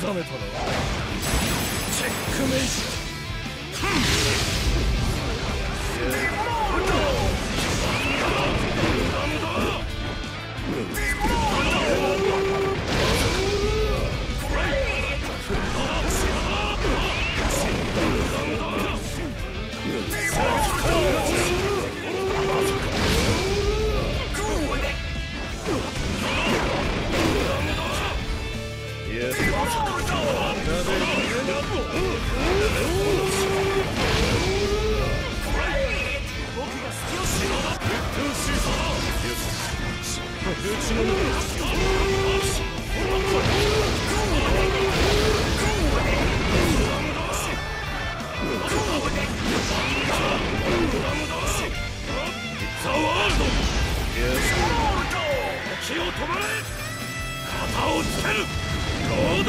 ざめたなチェックメイ気を止まれ肩をつける。Yeah.